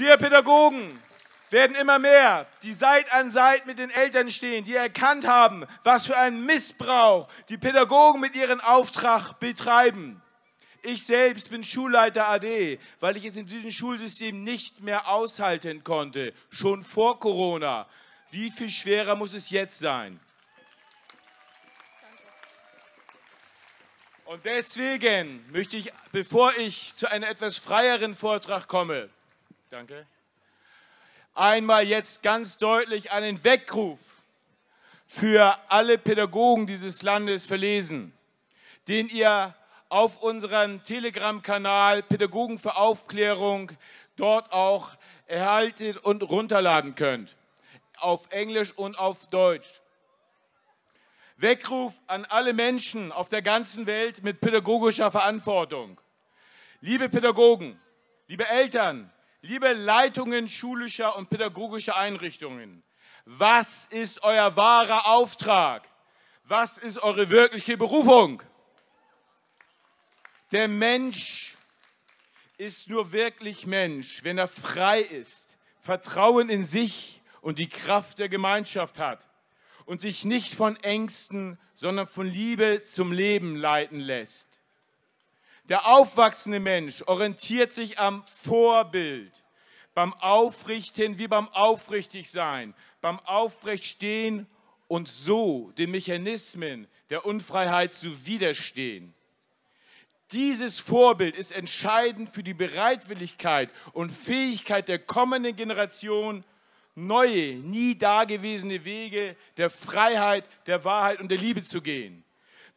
Wir Pädagogen werden immer mehr, die Seit an Seit mit den Eltern stehen, die erkannt haben, was für einen Missbrauch die Pädagogen mit ihrem Auftrag betreiben. Ich selbst bin Schulleiter AD, weil ich es in diesem Schulsystem nicht mehr aushalten konnte, schon vor Corona. Wie viel schwerer muss es jetzt sein? Und deswegen möchte ich, bevor ich zu einem etwas freieren Vortrag komme, danke, einmal jetzt ganz deutlich einen Weckruf für alle Pädagogen dieses Landes verlesen, den ihr auf unserem Telegram-Kanal Pädagogen für Aufklärung dort auch erhalten und runterladen könnt. Auf Englisch und auf Deutsch. Weckruf an alle Menschen auf der ganzen Welt mit pädagogischer Verantwortung. Liebe Pädagogen, liebe Eltern, liebe Leitungen schulischer und pädagogischer Einrichtungen, was ist euer wahrer Auftrag? Was ist eure wirkliche Berufung? Der Mensch ist nur wirklich Mensch, wenn er frei ist, Vertrauen in sich und die Kraft der Gemeinschaft hat und sich nicht von Ängsten, sondern von Liebe zum Leben leiten lässt. Der aufwachsende Mensch orientiert sich am Vorbild, beim Aufrichten wie beim Aufrichtigsein, beim Aufrechtstehen und so den Mechanismen der Unfreiheit zu widerstehen. Dieses Vorbild ist entscheidend für die Bereitwilligkeit und Fähigkeit der kommenden Generation, neue, nie dagewesene Wege der Freiheit, der Wahrheit und der Liebe zu gehen.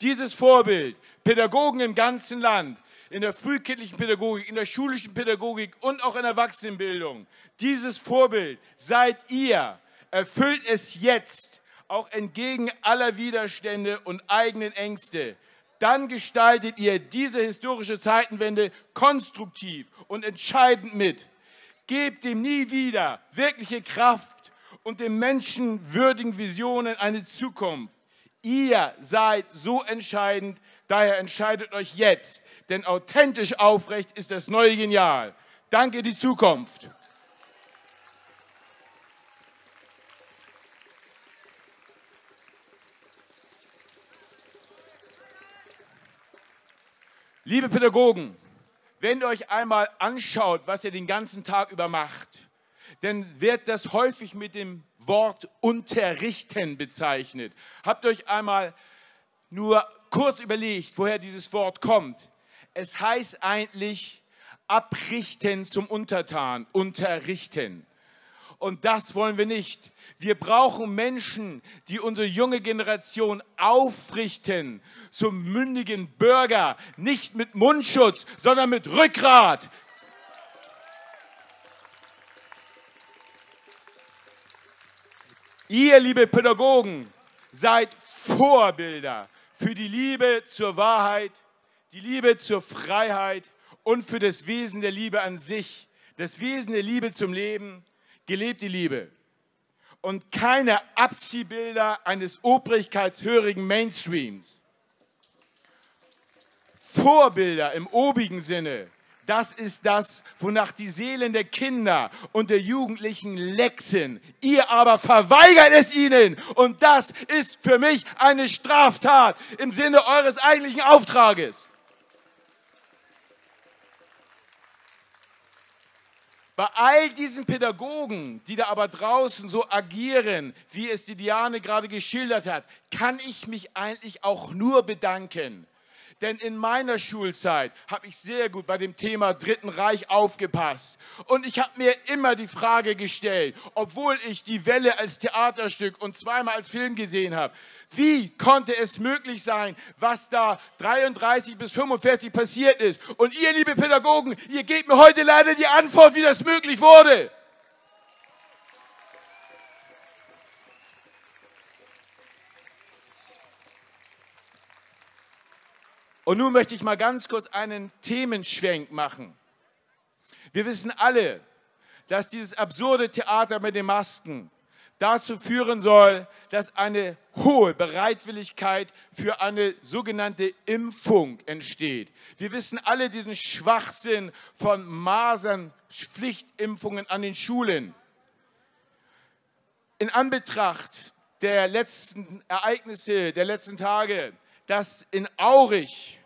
Dieses Vorbild, Pädagogen im ganzen Land, in der frühkindlichen Pädagogik, in der schulischen Pädagogik und auch in der Erwachsenenbildung, dieses Vorbild seid ihr, erfüllt es jetzt, auch entgegen aller Widerstände und eigenen Ängste dann gestaltet ihr diese historische Zeitenwende konstruktiv und entscheidend mit. Gebt dem nie wieder wirkliche Kraft und den menschenwürdigen Visionen eine Zukunft. Ihr seid so entscheidend, daher entscheidet euch jetzt, denn authentisch aufrecht ist das neue Genial. Danke die Zukunft. Liebe Pädagogen, wenn ihr euch einmal anschaut, was ihr den ganzen Tag über macht, dann wird das häufig mit dem Wort unterrichten bezeichnet. Habt euch einmal nur kurz überlegt, woher dieses Wort kommt? Es heißt eigentlich abrichten zum Untertan, unterrichten. Und das wollen wir nicht. Wir brauchen Menschen, die unsere junge Generation aufrichten zum mündigen Bürger, nicht mit Mundschutz, sondern mit Rückgrat. Ihr, liebe Pädagogen, seid Vorbilder für die Liebe zur Wahrheit, die Liebe zur Freiheit und für das Wesen der Liebe an sich, das Wesen der Liebe zum Leben gelebte Liebe und keine Abziehbilder eines obrigkeitshörigen Mainstreams. Vorbilder im obigen Sinne, das ist das, wonach die Seelen der Kinder und der Jugendlichen lexen. Ihr aber verweigert es ihnen. Und das ist für mich eine Straftat im Sinne eures eigentlichen Auftrages. Bei all diesen Pädagogen, die da aber draußen so agieren, wie es die Diane gerade geschildert hat, kann ich mich eigentlich auch nur bedanken. Denn in meiner Schulzeit habe ich sehr gut bei dem Thema Dritten Reich aufgepasst. Und ich habe mir immer die Frage gestellt, obwohl ich die Welle als Theaterstück und zweimal als Film gesehen habe, wie konnte es möglich sein, was da 33 bis 45 passiert ist? Und ihr, liebe Pädagogen, ihr gebt mir heute leider die Antwort, wie das möglich wurde. Und nun möchte ich mal ganz kurz einen Themenschwenk machen. Wir wissen alle, dass dieses absurde Theater mit den Masken dazu führen soll, dass eine hohe Bereitwilligkeit für eine sogenannte Impfung entsteht. Wir wissen alle diesen Schwachsinn von Masern, Pflichtimpfungen an den Schulen. In Anbetracht der letzten Ereignisse der letzten Tage, dass in Aurich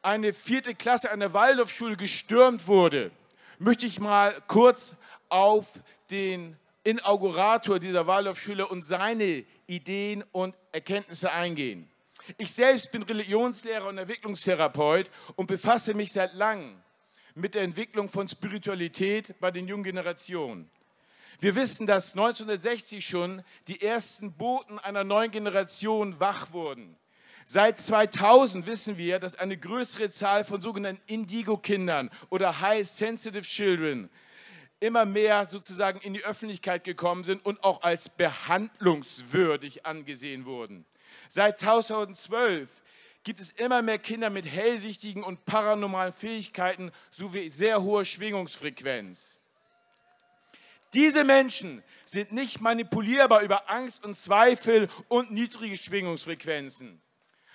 eine vierte Klasse an der Waldorfschule gestürmt wurde, möchte ich mal kurz auf den Inaugurator dieser Waldorfschule und seine Ideen und Erkenntnisse eingehen. Ich selbst bin Religionslehrer und Entwicklungstherapeut und befasse mich seit langem mit der Entwicklung von Spiritualität bei den jungen Generationen. Wir wissen, dass 1960 schon die ersten Boten einer neuen Generation wach wurden. Seit 2000 wissen wir, dass eine größere Zahl von sogenannten Indigo-Kindern oder High Sensitive Children immer mehr sozusagen in die Öffentlichkeit gekommen sind und auch als behandlungswürdig angesehen wurden. Seit 2012 gibt es immer mehr Kinder mit hellsichtigen und paranormalen Fähigkeiten sowie sehr hoher Schwingungsfrequenz. Diese Menschen sind nicht manipulierbar über Angst und Zweifel und niedrige Schwingungsfrequenzen.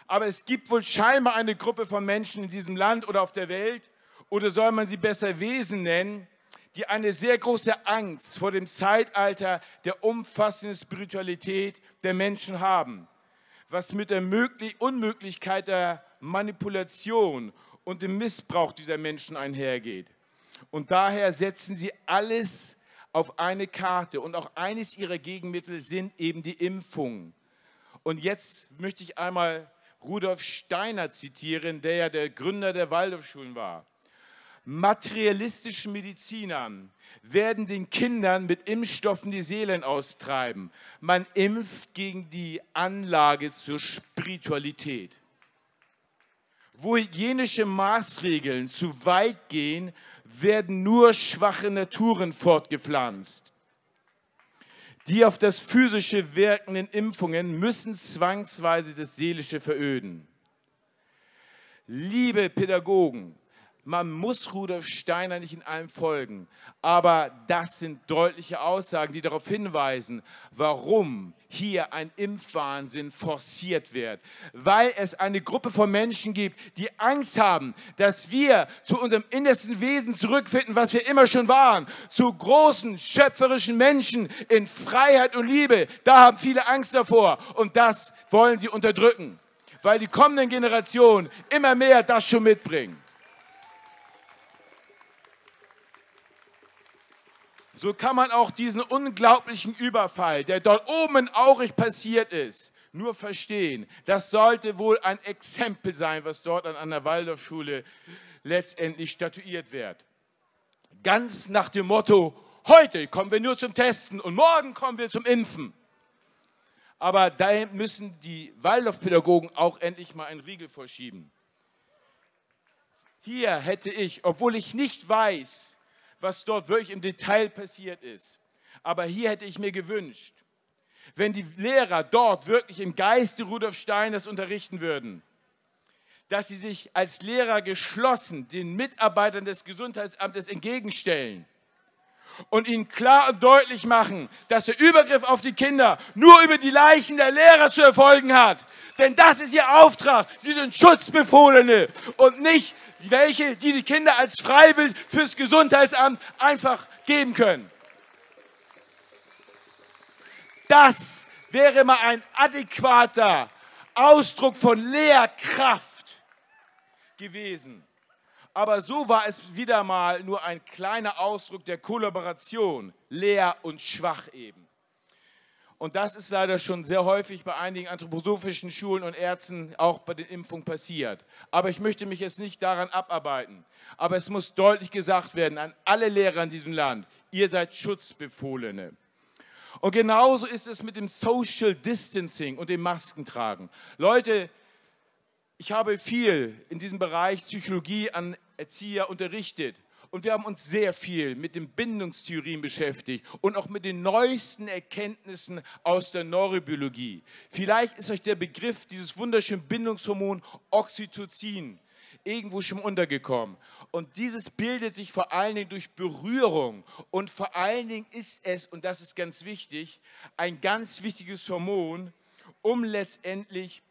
Aber es gibt wohl scheinbar eine Gruppe von Menschen in diesem Land oder auf der Welt, oder soll man sie besser Wesen nennen, die eine sehr große Angst vor dem Zeitalter der umfassenden Spiritualität der Menschen haben, was mit der Unmöglichkeit der Manipulation und dem Missbrauch dieser Menschen einhergeht. Und daher setzen sie alles auf eine Karte und auch eines ihrer Gegenmittel sind eben die Impfungen. Und jetzt möchte ich einmal Rudolf Steiner zitieren, der ja der Gründer der Waldorfschulen war materialistischen Medizinern werden den Kindern mit Impfstoffen die Seelen austreiben. Man impft gegen die Anlage zur Spiritualität. Wo hygienische Maßregeln zu weit gehen, werden nur schwache Naturen fortgepflanzt. Die auf das physische wirkenden Impfungen müssen zwangsweise das Seelische veröden. Liebe Pädagogen, man muss Rudolf Steiner nicht in allem folgen, aber das sind deutliche Aussagen, die darauf hinweisen, warum hier ein Impfwahnsinn forciert wird. Weil es eine Gruppe von Menschen gibt, die Angst haben, dass wir zu unserem innersten Wesen zurückfinden, was wir immer schon waren, zu großen, schöpferischen Menschen in Freiheit und Liebe. Da haben viele Angst davor und das wollen sie unterdrücken, weil die kommenden Generationen immer mehr das schon mitbringen. So kann man auch diesen unglaublichen Überfall, der dort oben in Aurich passiert ist, nur verstehen. Das sollte wohl ein Exempel sein, was dort an einer Waldorfschule letztendlich statuiert wird. Ganz nach dem Motto, heute kommen wir nur zum Testen und morgen kommen wir zum Impfen. Aber da müssen die Waldorfpädagogen auch endlich mal einen Riegel vorschieben. Hier hätte ich, obwohl ich nicht weiß, was dort wirklich im Detail passiert ist. Aber hier hätte ich mir gewünscht, wenn die Lehrer dort wirklich im Geiste Rudolf Steiners unterrichten würden, dass sie sich als Lehrer geschlossen den Mitarbeitern des Gesundheitsamtes entgegenstellen und ihnen klar und deutlich machen, dass der Übergriff auf die Kinder nur über die Leichen der Lehrer zu erfolgen hat. Denn das ist ihr Auftrag. Sie sind Schutzbefohlene und nicht welche, die die Kinder als freiwillig fürs Gesundheitsamt einfach geben können. Das wäre mal ein adäquater Ausdruck von Lehrkraft gewesen. Aber so war es wieder mal nur ein kleiner Ausdruck der Kollaboration, leer und schwach eben. Und das ist leider schon sehr häufig bei einigen anthroposophischen Schulen und Ärzten auch bei den Impfungen passiert. Aber ich möchte mich jetzt nicht daran abarbeiten. Aber es muss deutlich gesagt werden an alle Lehrer in diesem Land, ihr seid Schutzbefohlene. Und genauso ist es mit dem Social Distancing und dem Maskentragen. Leute, ich habe viel in diesem Bereich Psychologie an Erzieher unterrichtet. Und wir haben uns sehr viel mit den Bindungstheorien beschäftigt und auch mit den neuesten Erkenntnissen aus der Neurobiologie. Vielleicht ist euch der Begriff dieses wunderschönen Bindungshormon Oxytocin irgendwo schon untergekommen. Und dieses bildet sich vor allen Dingen durch Berührung. Und vor allen Dingen ist es, und das ist ganz wichtig, ein ganz wichtiges Hormon, um letztendlich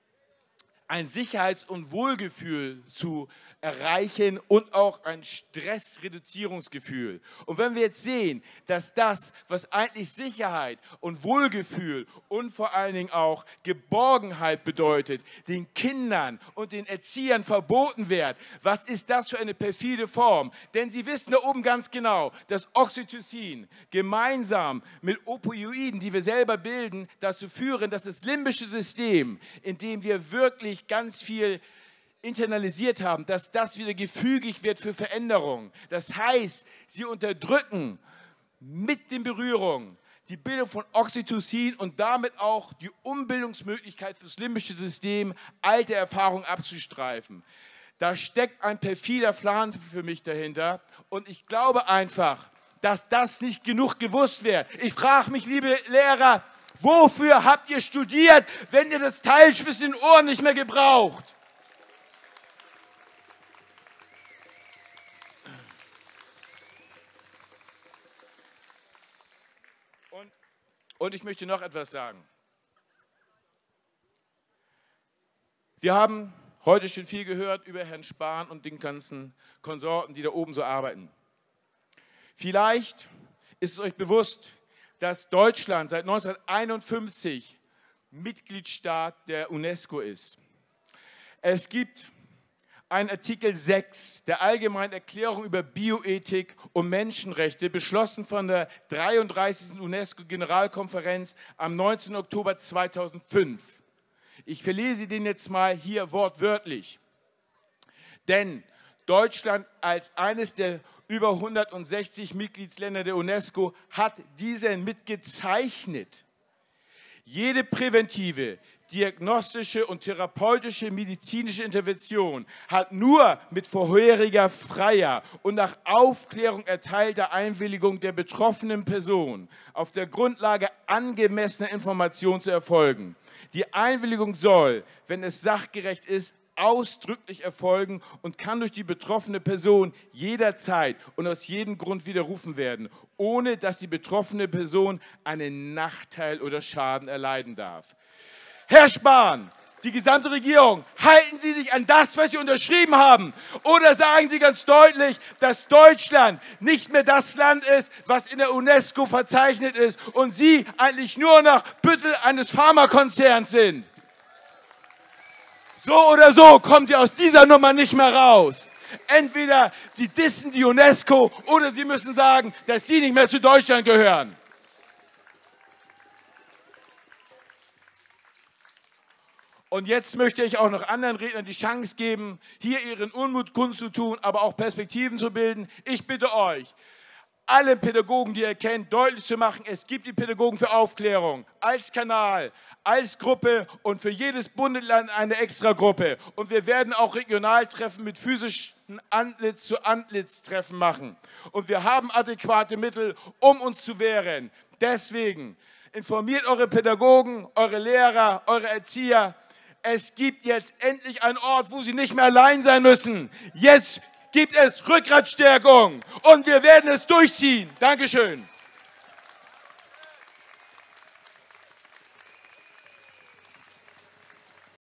ein Sicherheits- und Wohlgefühl zu erreichen und auch ein Stressreduzierungsgefühl. Und wenn wir jetzt sehen, dass das, was eigentlich Sicherheit und Wohlgefühl und vor allen Dingen auch Geborgenheit bedeutet, den Kindern und den Erziehern verboten wird, was ist das für eine perfide Form? Denn sie wissen da oben ganz genau, dass Oxytocin gemeinsam mit Opioiden, die wir selber bilden, dazu führen, dass das limbische System, in dem wir wirklich ganz viel internalisiert haben, dass das wieder gefügig wird für Veränderung. Das heißt, sie unterdrücken mit den Berührungen die Bildung von Oxytocin und damit auch die Umbildungsmöglichkeit fürs limbische System, alte Erfahrungen abzustreifen. Da steckt ein perfider Plan für mich dahinter und ich glaube einfach, dass das nicht genug gewusst wird. Ich frage mich, liebe Lehrer, wofür habt ihr studiert, wenn ihr das Teil zwischen den Ohren nicht mehr gebraucht? Und ich möchte noch etwas sagen. Wir haben heute schon viel gehört über Herrn Spahn und den ganzen Konsorten, die da oben so arbeiten. Vielleicht ist es euch bewusst, dass Deutschland seit 1951 Mitgliedstaat der UNESCO ist. Es gibt ein Artikel 6 der Allgemeinen Erklärung über Bioethik und Menschenrechte, beschlossen von der 33. UNESCO-Generalkonferenz am 19. Oktober 2005. Ich verlese den jetzt mal hier wortwörtlich. Denn Deutschland als eines der über 160 Mitgliedsländer der UNESCO hat diesen mitgezeichnet. Jede präventive, diagnostische und therapeutische medizinische Intervention hat nur mit vorheriger freier und nach Aufklärung erteilter Einwilligung der betroffenen Person auf der Grundlage angemessener Information zu erfolgen. Die Einwilligung soll, wenn es sachgerecht ist, ausdrücklich erfolgen und kann durch die betroffene Person jederzeit und aus jedem Grund widerrufen werden, ohne dass die betroffene Person einen Nachteil oder Schaden erleiden darf. Herr Spahn, die gesamte Regierung, halten Sie sich an das, was Sie unterschrieben haben? Oder sagen Sie ganz deutlich, dass Deutschland nicht mehr das Land ist, was in der UNESCO verzeichnet ist und Sie eigentlich nur noch Büttel eines Pharmakonzerns sind? So oder so kommen Sie aus dieser Nummer nicht mehr raus. Entweder Sie dissen die UNESCO oder Sie müssen sagen, dass Sie nicht mehr zu Deutschland gehören. Und jetzt möchte ich auch noch anderen Rednern die Chance geben, hier ihren Unmut kundzutun, aber auch Perspektiven zu bilden. Ich bitte euch, alle Pädagogen, die ihr kennt, deutlich zu machen, es gibt die Pädagogen für Aufklärung als Kanal, als Gruppe und für jedes Bundesland eine extra Gruppe. Und wir werden auch Regionaltreffen mit physischen Antlitz-zu-Antlitz-Treffen machen. Und wir haben adäquate Mittel, um uns zu wehren. Deswegen informiert eure Pädagogen, eure Lehrer, eure Erzieher, es gibt jetzt endlich einen Ort, wo sie nicht mehr allein sein müssen. Jetzt gibt es Rückgratstärkung und wir werden es durchziehen. Dankeschön.